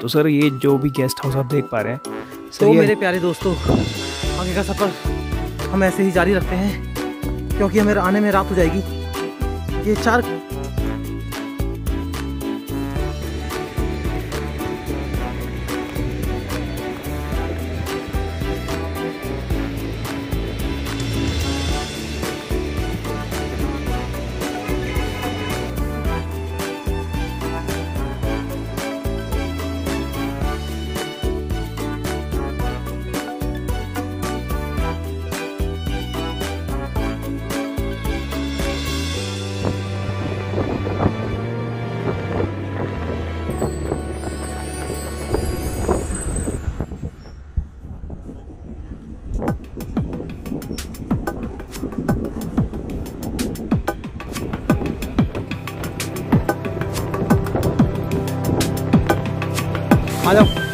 तो सर ये जो भी गेस्ट हाउस आप देख पा रहे हैं सर तो मेरे प्यारे दोस्तों आगे का सफ़र हम ऐसे ही जारी रखते हैं क्योंकि हमें आने में रात हो जाएगी। ये चार 慢用